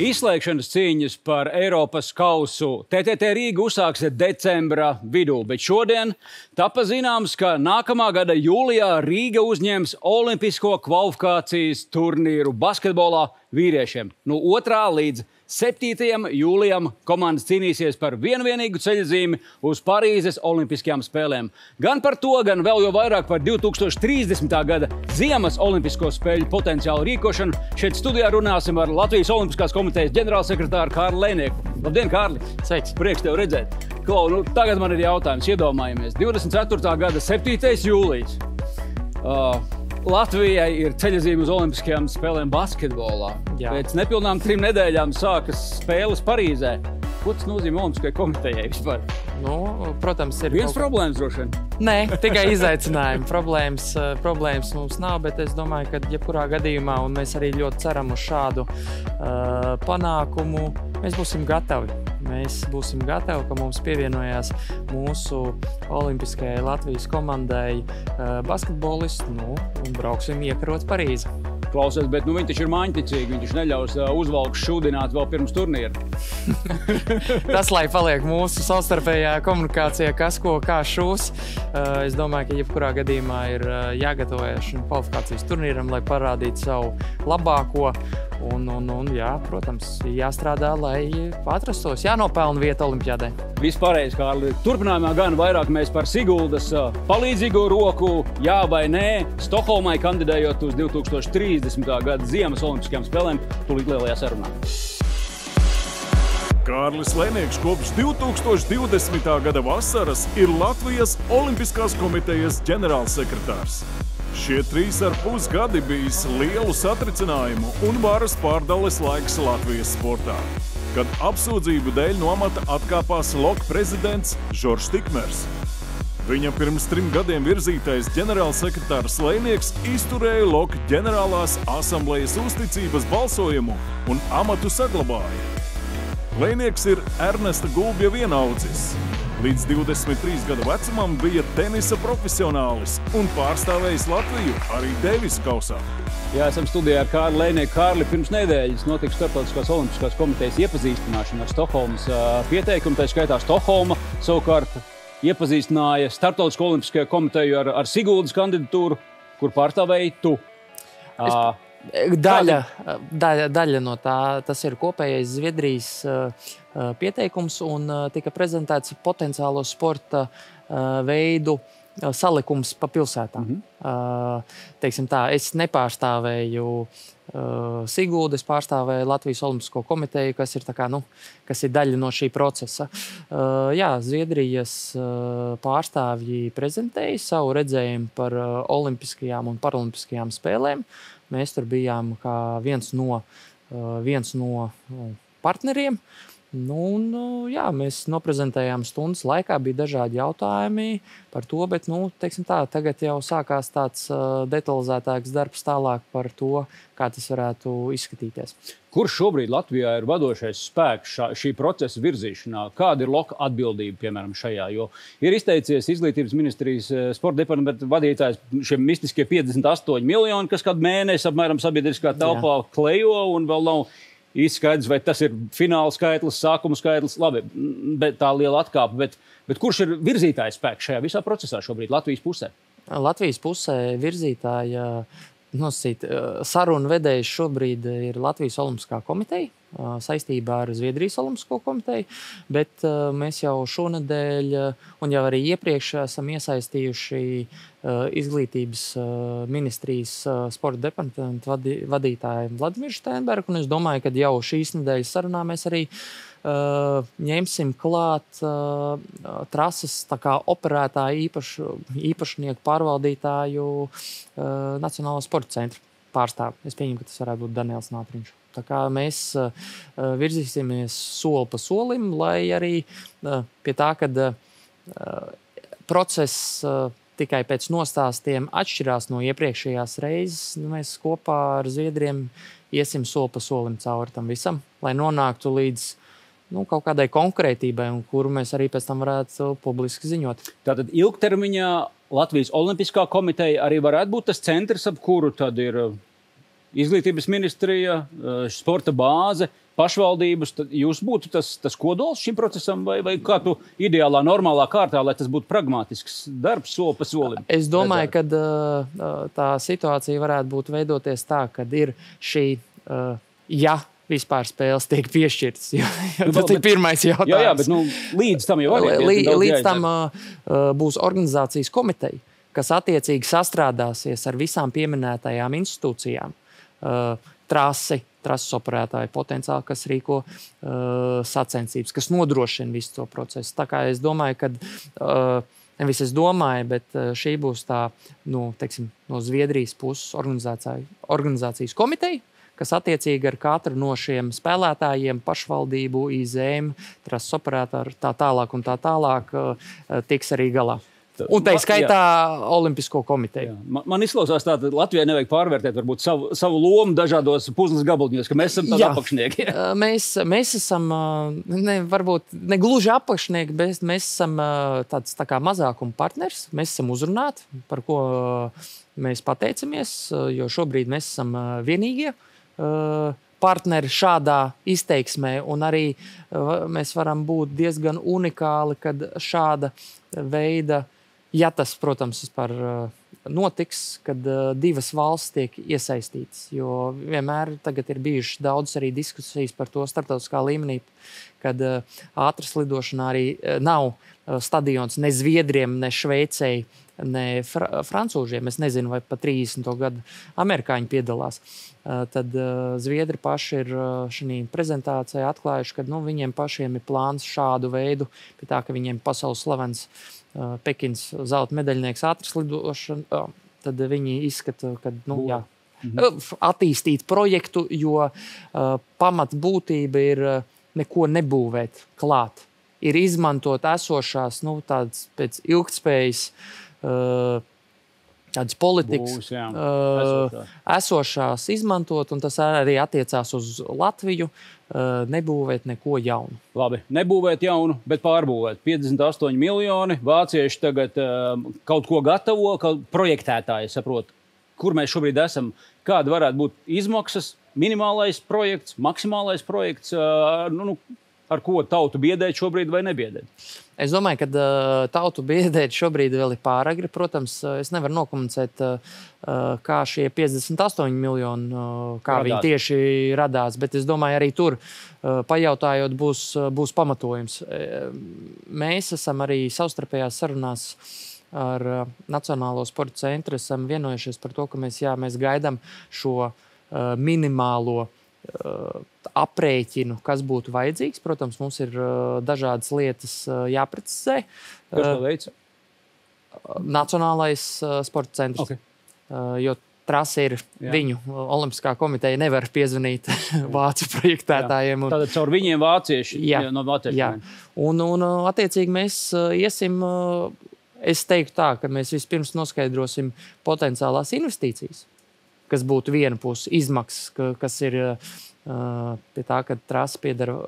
Izslēgšanas cīņas par Eiropas kausu TTT Rīga uzsāksies decembra vidū, bet šodien tapa zināms, ka nākamā gada jūlijā Rīga uzņems Olimpisko kvalifikācijas turnīru basketbolā vīriešiem no 2. līdz 4. 7. jūlijam komandas cīnīsies par vienvienīgu ceļzīmi uz Parīzes Olimpiskajām spēlēm. Gan par to, gan vēl jau vairāk par 2030. gada Ziemas Olimpisko spēļu potenciālu rīkošanu. Šeit studijā runāsim ar Latvijas Olimpiskās komitejas ģenerālsekretāru Kārlu Lēnieku. Labdien, Kārli! Sveiks! Prieks tev redzēt! Klau, nu, tagad man ir jautājums, iedomājamies, 24. gada 7. jūlijas. Uh, Latvijai ir ceļojums uz Olimpiskajām spēlēm basketbolā. Jā. Pēc nepilnām trim nedēļām sākas spēles Parīzē. Ko tas nozīmē Olimpiskajai komitejai vispār? Nu, protams, ir viens kaut... problēmas droši vien. Nē, tikai izaicinājumi. problēmas, eh, problēmas mums nav, bet es domāju, ka jebkurā gadījumā, un mēs arī ļoti ceram uz šādu uh, panākumu, mēs būsim gatavi mēs būsim gatavi, ka mums pievienojās mūsu Olimpiskajai Latvijas komandai uh, basketbolisti nu, un brauksim iekarot Parīzi. Klausies, bet nu, viņš ir māņķicīgi. Viņš neļaus uh, uzvalkt šūdināt vēl pirms turnīra. Tas, lai paliek mūsu savstarpējā komunikācijā, kas ko kā šūs, uh, es domāju, ka jebkurā gadījumā ir jāgatavojas šim kvalifikācijas turnīram, lai parādītu savu labāko. Un, un, un, jā, protams, jāstrādā, lai atrastos, jānopelna vieta Olimpijādē. Vispārējais, Kārli, turpinājumā gan vairāk mēs par Siguldas palīdzīgo roku, jā vai nē, Stokholmai kandidējot uz 2030. gada Ziemas Olimpiskajām spēlēm, tūlīt lielajā sarunā. Kārlis Lēnieks kopš 2020. gada vasaras ir Latvijas Olimpiskās komitejas ģenerālsekretārs. Šie trīs ar pus gadi bijis lielu satricinājumu un varas pārdales laiks Latvijas sportā. Kad apsūdzību dēļ no amata atkāpās Loka prezidents Žoržs Tikmers. Viņa pirms trim gadiem virzītais ģenerālsekretārs Lēnieks izturēja Loka ģenerālās asamblejas uzticības balsojumu un amatu saglabāja. Lēnieks ir Ernesta Gulbja vienaudzis, Līdz 23 gadu vecumam bija tenisa profesionālis un pārstāvējis Latviju arī Deivisa kausā. Jā, esam studijā ar Kārlu Lēnieku. Kārli pirms nedēļas notika Startautiskās olimpiskās komitejas iepazīstināšana ar Stokholmas pieteikumu. Tā skaitā Stokholma savukārt iepazīstināja Startautisko olimpiskajā komiteju ar, ar Siguldas kandidatūru, kur pārstāvēji tu. Es... Daļa, daļa, daļa no tā tas ir kopējais Zviedrijas uh, pieteikums un uh, tika prezentēts potenciālo sporta uh, veidu salikums pa pilsētām. Mm -hmm. tā, es nepārstāvēju Sigūdu, es pārstāvēju Latvijas Olimpisko komiteju, kas ir, kā, nu, kas ir daļa no šī procesa. Jā, Zviedrijas pārstāvji prezentēja savu redzējumu par Olimpiskajām un Paralimpiskajām spēlēm. Mēs tur bijām kā viens no, viens no partneriem. Nu, un, jā, mēs noprezentējām stundas laikā, bija dažādi jautājumi par to, bet nu, tā, tagad jau sākās tāds uh, detalizētāks darbs tālāk par to, kā tas varētu izskatīties. Kurš šobrīd Latvijā ir vadošais spēks šā, šī procesa virzīšanā? Kāda ir loka atbildība, piemēram, šajā? Jo ir izteicies izglītības ministrijas sporta departamenta vadītājs šie mistiskie 58 miljoni, kas kādu mēnesi apmēram sabiedriskā telpā klejo un vēl nav īsti skaidrs, vai tas ir fināla skaitlis, sākuma skaitlis, labi, bet tā liela atkāpe. Bet, bet kurš ir virzītājs spēks šajā visā procesā šobrīd Latvijas pusē? Latvijas pusē virzītāja nosīt, sarunu vedējs šobrīd ir Latvijas Olimpiskā komiteja saistībā ar Zviedrijas Olimpisko komiteju, bet mēs jau šonadēļ, un jau arī iepriekš esam iesaistījuši izglītības ministrijas sporta departamentu vadītāju Vladimiru Steinbergu, es domāju, ka jau šīs nedēļas sarunā mēs arī Uh, ņemsim klāt uh, trases operētāju, īpašu, īpašnieku pārvaldītāju uh, Nacionālo sporta centra pārstāvi. Es pieņemu, ka tas varētu būt Daniels Nātriņš. Tā kā mēs uh, virzīsimies soli pa solim, lai arī uh, pie tā, ka uh, process uh, tikai pēc nostāstiem atšķirās no iepriekšējās reizes, nu, mēs kopā ar Zviedriem iesim soli pa solim cauri tam visam, lai nonāktu līdz nu, kaut kādai konkrētībai, un kuru mēs arī pēc tam varētu publiski ziņot. Tātad ilgtermiņā Latvijas Olimpiskā komiteja arī varētu būt tas centrs, ap kuru tad ir uh, izglītības ministrija, uh, sporta bāze, pašvaldības, tad jūs būtu tas, tas kodols šim procesam, vai, vai kā tu ideālā, normālā kārtā, lai tas būtu pragmatisks darbs, soli pa solim? Es domāju, ka uh, tā situācija varētu būt veidoties tā, ka ir šī, ja vispār spēles tiek piešķirtas. Jo, jo nu, tas ir pirmais jautājums. Jā, jā bet nu, līdz tam jau ir. Lī, līdz tam uh, būs organizācijas komiteja, kas attiecīgi sastrādāsies ar visām pieminētajām institūcijām. Uh, trasi, trases operētāji potenciāli, kas rīko uh, sacensības, kas nodrošina visu to procesu. Tā kā es domāju, ka uh, nevis es domāju, bet šī būs tā nu, teiksim, no Zviedrijas puses organizācijas komiteja. Kas attiecīgi ar katru no šiem spēlētājiem, pašvaldību, izēm, trases operātoru, tā tālāk un tā tālāk, uh, tiks arī galā. Un tā skaitā jā. Olimpisko komiteju. Jā. Man, man izklausās, ka Latvijai nevajag pārvērtēt varbūt, savu, savu lomu dažādos puzles gabaliņos, ka mēs esam tādi apakšnieki. mēs, mēs esam ne, varbūt ne gluži apakšnieki, bet mēs esam tāds tā kā mazākuma partners. Mēs esam uzrunāti, par ko mēs pateicamies, jo šobrīd mēs esam vienīgie partneri šādā izteiksmē, un arī mēs varam būt diezgan unikāli, kad šāda veida Ja tas, protams, vispār uh, notiks, kad divas valsts tiek iesaistītas. Jo vienmēr ir bijušas daudz arī diskusijas par to starptautiskā līmenī, kad ātras lidošanā arī nav stadions ne Zviedriem, ne Šveicei, ne fr Francūžiem. Es nezinu, vai pat 30. gadu amerikāņi piedalās. Tad Zviedri paši ir šajā prezentācijā atklājuši, ka nu, viņiem pašiem ir plāns šādu veidu, pie tā, ka viņiem pasaules slavens uh, Pekins zelta medaļnieks ātras lidošana, tad viņi izskata, ka nu, jā, attīstīt projektu, jo uh, pamatbūtība ir neko nebūvēt klāt. Ir izmantot esošās, nu, tādas pēc ilgspējas uh, tādas politikas, Būs, jā, esošās. esošās izmantot, un tas arī attiecās uz Latviju. Nebūvēt neko jaunu. Labi, nebūvēt jaunu, bet pārbūvēt. 58 miljoni. Vācieši tagad kaut ko gatavo, kaut projektētāji saprot, kur mēs šobrīd esam, kāda varētu būt izmaksas, minimālais projekts, maksimālais projekts. Nu, nu, ar ko tautu biedēt šobrīd vai nebiedēt? Es domāju, ka tautu biedēt šobrīd vēl ir pāragri. Protams, es nevaru nokomunicēt, kā šie 58 miljoni, kā radās. viņi tieši radās. Bet es domāju, arī tur pajautājot, būs, būs pamatojums. Mēs esam arī savstarpējās sarunās ar Nacionālo sporta centru. Esam vienojušies par to, ka mēs, jā, mēs gaidām šo uh, minimālo Uh, aprēķinu, kas būtu vajadzīgs. Protams, mums ir uh, dažādas lietas uh, jāprecizē. Kas to veids? Nacionālais sporta centrs. Okay. Jo trase ir Jā. viņu. Olimpiskā komiteja nevar piezvanīt vācu projektētājiem. Un... Tātad caur viņiem vācieši Jā. no vāciešiem. Un, un attiecīgi mēs iesim. Es teiktu tā, ka mēs vispirms noskaidrosim potenciālās investīcijas kas būtu viena puse izmaksas, ka, kas ir uh, pie tā, ka trasa pieder uh,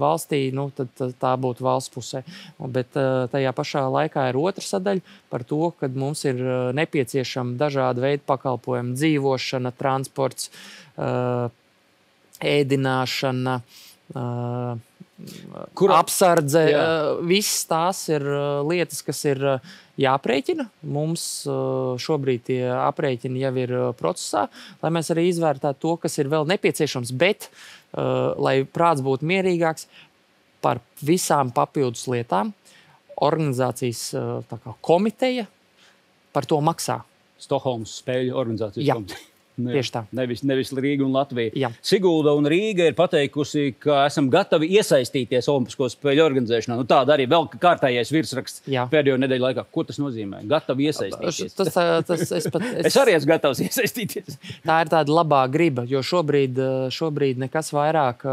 valstī, nu, tad, tā būtu valsts pusē. Bet uh, tajā pašā laikā ir otra sadaļa par to, ka mums ir nepieciešama dažāda veida pakalpojumi, dzīvošana, transports, ēdināšana. Uh, Kur apsardze, jā. visas tās ir lietas, kas ir jāprēķina. Mums šobrīd tie aprēķini jau ir procesā, lai mēs arī izvērtētu to, kas ir vēl nepieciešams. Bet, lai prāts būtu mierīgāks par visām papildus lietām, organizācijas komiteja par to maksā. Stokholmas spēļu organizācijas komiteja. Ne, Tieši tā. Nevis, nevis Rīga un Latvija. Jā. Sigulda un Rīga ir pateikusi, ka esam gatavi iesaistīties Olimpisko spēļu organizēšanā. Nu, tāda arī vēl kārtējais virsraksts Jā. pēdējo nedēļu laikā. Ko tas nozīmē? Gatavi iesaistīties. Tas, tas, es, pat, es... es arī esmu gatavs iesaistīties. Tā ir tāda labā griba, jo šobrīd, šobrīd nekas vairāk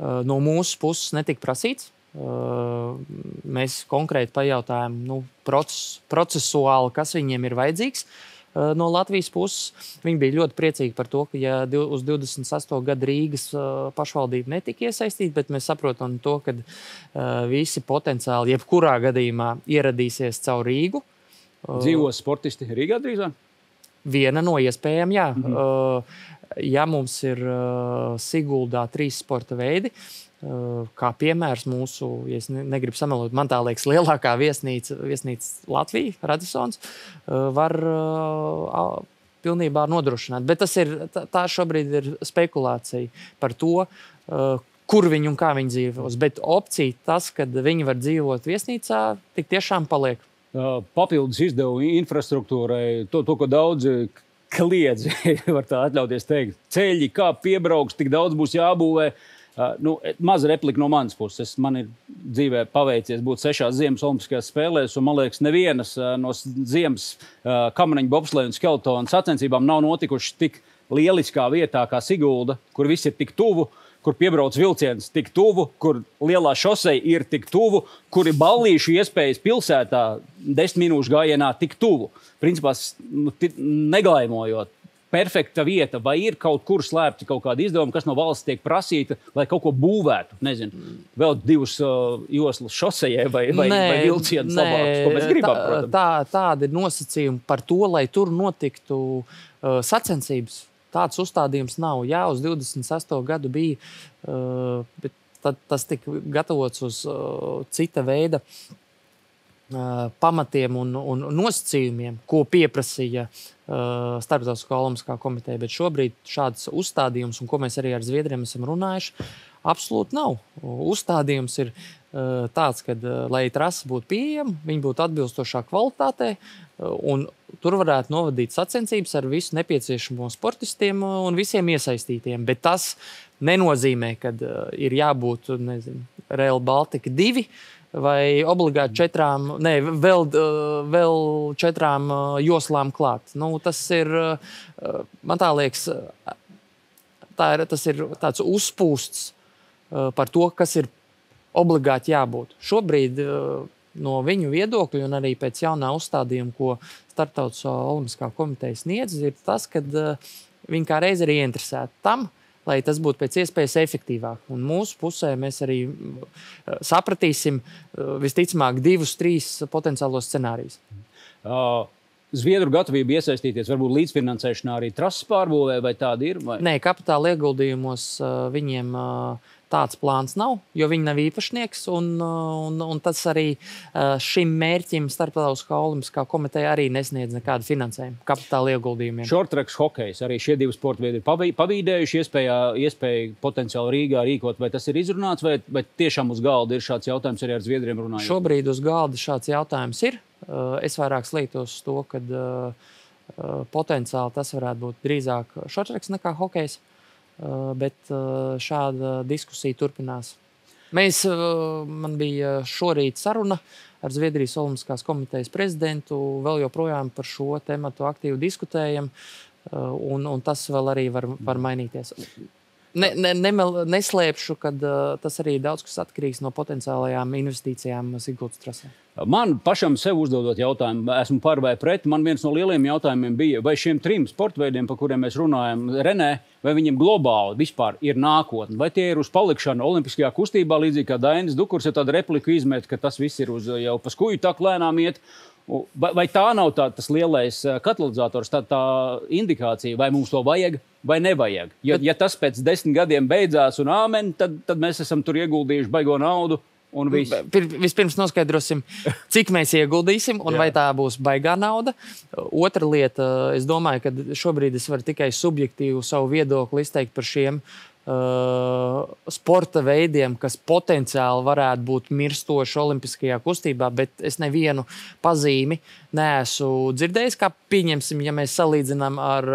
no mūsu puses netika prasīts. Mēs konkrēti pajautājām, nu, proces, procesuāli, kas viņiem ir vajadzīgs. Uh, Eh, no Latvijas puses. Viņi bija ļoti priecīgi par to, ka ja uz 28. gada Rīgas eh, pašvaldība netika iesaistīta, bet mēs saprotam to, ka eh, visi potenciāli, jebkurā gadījumā, ieradīsies caur Rīgu. Dzīvos sportisti Rīgā drīzāk? Viena no iespējām, jā. Mm -hmm. ja mums ir Siguldā trīs sporta veidi, uh, kā piemērs mūsu, ja es negribu samelot, man tā liekas, lielākā viesnīca, viesnīca Latvija, Radisons, uh, var uh, pilnībā nodrošināt. Bet tas ir, tā šobrīd ir spekulācija par to, kur viņi un kā viņi dzīvos. Bet opcija tas, ka viņi var dzīvot viesnīcā, tik tiešām paliek. Papildus izdevumu infrastruktūrai, to, to ko daudzi kliedz, var tā atļauties teikt. Ceļi, kā piebrauks, tik daudz būs jābūvē. Uh, nu, maza replika no manas puses. Man ir dzīvē paveicies būt sešās ziemas Olimpiskajās spēlēs, un man liekas, nevienas uh, no ziemas uh, kamaniņu, bobsleja un skeletonu sacensībām nav notikušas tik lieliskā vietā kā Sigulda, kur viss ir tik tuvu. Uh, kur piebrauc vilciens tik tuvu, kur lielā šoseja ir tik tuvu, kur ir ballīšu iespējas pilsētā desmit minūšu gājienā tik tuvu. Principā nu, neglaimojot. Perfekta vieta, vai ir kaut kur slēpti kaut kādi izdevumi, kas no valsts tiek prasīti, lai kaut ko būvētu. Nezinu, vēl divas uh, joslas šosejai vai, vai, nē, vai vilcienu labākus, ko mēs gribam. Tā, tā, tādi ir nosacījumi par to, lai tur notiktu uh, sacensības tāds uzstādījums nav. Jā, uz 28. gadu bija, uh, bet tad, tas tika gatavots uz uh, cita veida uh, pamatiem un, un nosacījumiem, ko pieprasīja uh, Starptautiskā olimpiskā komiteja. Bet šobrīd šāds uzstādījums, un ko mēs arī ar Zviedriem esam runājuši, absolūti nav. Uzstādījums ir uh, tāds, ka, uh, lai trase būtu pieejama, viņa būtu atbilstošā kvalitātē, un tur varētu novadīt sacensības ar visu nepieciešamo sportistiem un visiem iesaistītiem. Bet tas nenozīmē, ka ir jābūt nezinu, Real Baltica 2 vai obligāti četrām, ne, vēl, uh, vēl četrām uh, joslām klāt. Nu, tas ir, uh, man tā liekas, tā ir, tas ir tāds uzpūsts uh, par to, kas ir obligāti jābūt. Šobrīd uh, no viņu viedokļa, un arī pēc jaunā uzstādījuma, ko Startautiskā olimpiskā komiteja sniedz, ir tas, ka uh, viņi kā reiz ir ieinteresēti tam, lai tas būtu pēc iespējas efektīvāk. Un mūsu pusē mēs arī sapratīsim visticamāk divus, trīs potenciālos scenārijus. Uh. Zviedru gatavība iesaistīties, varbūt līdzfinansēšanā arī trases pārbūvē, vai tāda ir? Vai? Nē, kapitāla ieguldījumos viņiem uh, tāds plāns nav, jo viņi nav īpašnieks. Un, un, un tas arī šim mērķim Starptautiskā olimpiskā komiteja arī nesniedz nekādu finansējumu, kapitāla ieguldījumiem. Šortraks hokejs arī šie divi sporta veidi ir pavīdējuši iespējā, iespēju potenciāli Rīgā rīkot. Vai tas ir izrunāts, vai, vai tiešām uz galda ir šāds jautājums arī ar Zviedriem runājot? Šobrīd uz galda šāds jautājums ir. Es vairāk slītos to, ka potenciāli tas varētu būt drīzāk šortraks nekā hokejs. Eh, bet eh, šāda diskusija turpinās. Mēs, eh, man bija šorīt saruna ar Zviedrijas Olimpiskās komitejas prezidentu. Vēl joprojām par šo tēmu aktīvi diskutējam, un, un tas vēl arī var, var mainīties. Ne, ne, nemel, neslēpšu, ka uh, tas arī daudz kas atkarīgs no potenciālajām investīcijām Sigūdas trasē. Man pašam sev uzdodot jautājumu, esmu par vai pret. Man viens no lieliem jautājumiem bija, vai šiem trim sporta veidiem, par kuriem mēs runājam, Renē, vai viņiem globāli vispār ir nākotne, vai tie ir uz palikšanu Olimpiskajā kustībā, līdzīgi kā Dainis Dukurs, ja tādu repliku izmet, ka tas viss ir uz jau pa skuju tak lēnām iet. Vai, vai tā nav tā, tas lielais eh, katalizators, tā, tā indikācija, vai mums to vajag vai nevajag? Ja, Bet... ja tas pēc desmit gadiem beidzās un āmen, tad, tad mēs esam tur ieguldījuši baigo naudu. Vispirms noskaidrosim, cik mēs ieguldīsim, un Jā. vai tā būs baigā nauda. Otra lieta, es domāju, ka šobrīd es varu tikai subjektīvu savu viedokli izteikt par šiem Uh, sporta veidiem, kas potenciāli varētu būt mirstoši Olimpiskajā kustībā, bet es nevienu pazīmi neesmu dzirdējis. Kā pieņemsim, ja mēs salīdzinām ar,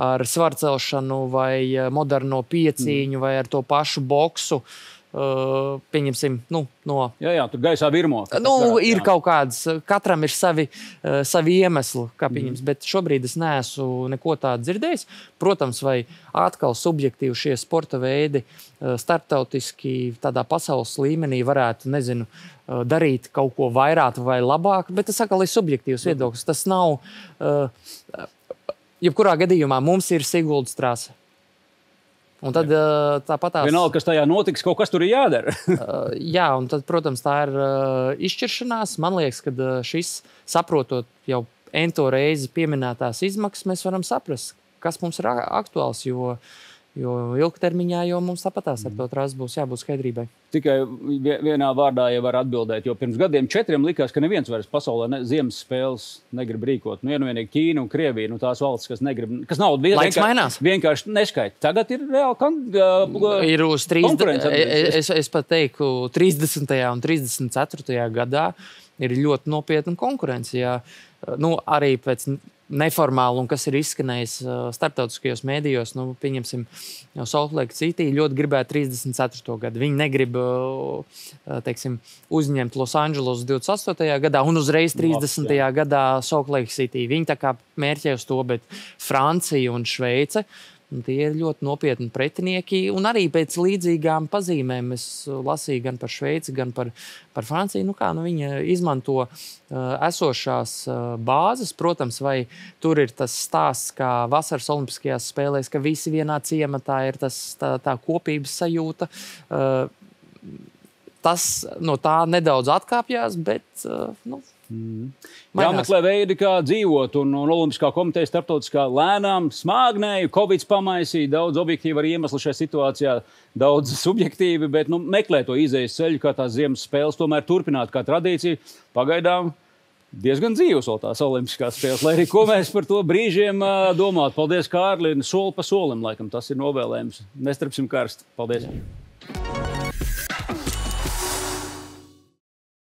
ar svarcelšanu vai moderno piecīņu mm. vai ar to pašu boksu. Uh, Uh, pieņemsim, nu, no. Jā, jā, tur gaisā virmo. Nu, varētu, ir jā. kaut kādas, katram ir savi, uh, savi iemesli, kā pieņems, mm. bet šobrīd es neesmu neko tādu dzirdējis. Protams, vai atkal subjektīvi šie sporta veidi uh, starptautiski tādā pasaules līmenī varētu, nezinu, uh, darīt kaut ko vairāk vai labāk, bet tas atkal ir subjektīvs mm. viedoklis. Tas nav, uh, jebkurā gadījumā mums ir Siguldas trāsa. Un tad uh, tāpat tās. Vienalga, kas tajā notiks, kaut kas tur ir jādara. uh, jā, un tad, protams, tā ir uh, izšķiršanās. Man liekas, ka uh, šis, saprotot jau ento reizi pieminētās izmaksas, mēs varam saprast, kas mums ir aktuāls. Jo, jo ilgtermiņā jau mums tāpatās ar to trasi būs jābūt skaidrībai. Tikai vienā vārdā jau var atbildēt, jo pirms gadiem četriem likās, ka neviens vairs pasaulē ne, ziemas spēles negrib rīkot. Nu, ja nu vienīgi Ķīna un Krievija, nu tās valsts, kas negrib, kas nav Laiks mainās. vienkārši neskaita. Tagad ir reāli kan, uh, ir uz 30. Es, es pat teiktu, 30. un 34. gadā ir ļoti nopietna konkurence. Jā. Nu, arī pēc neformāli un kas ir izskanējis uh, starptautiskajos mēdījos, nu, pieņemsim, Salt Lake City ļoti gribētu 34. gadu. Viņi negrib uh, uh, teiksim, uzņemt Losandželosu 28. gadā un uzreiz 30. Labs, gadā Salt Lake City. Viņi tā kā mērķē uz to, bet Francija un Šveice Un tie ir ļoti nopietni pretinieki. Un arī pēc līdzīgām pazīmēm es lasīju gan par Šveici, gan par, par Franciju. Nu, kā, nu, viņa izmanto uh, esošās uh, bāzes. Protams, vai tur ir tas stāsts, kā vasaras Olimpiskajās spēlēs, ka visi vienā ciematā ir tas, tā, tā kopības sajūta. Uh, tas no tā nedaudz atkāpjas, bet nu, Mm. Jāmeklē veidi, kā dzīvot, un, un Olimpiskā komiteja starptautiskā lēnām smāgnēja. Covid pamaisīja daudz objektīvu ar iemeslu šajā situācijā, daudz subjektīvi, bet nu, meklē to izējas ceļu, kā tās ziemas spēles tomēr turpināt kā tradīciju. Pagaidām diezgan dzīves vēl tās olimpiskās spēles, lai arī ko mēs par to brīžiem uh, domātu. Paldies, Kārli, soli pa solim, laikam tas ir novēlējums. Nestrapsim karstu. Paldies! Jā.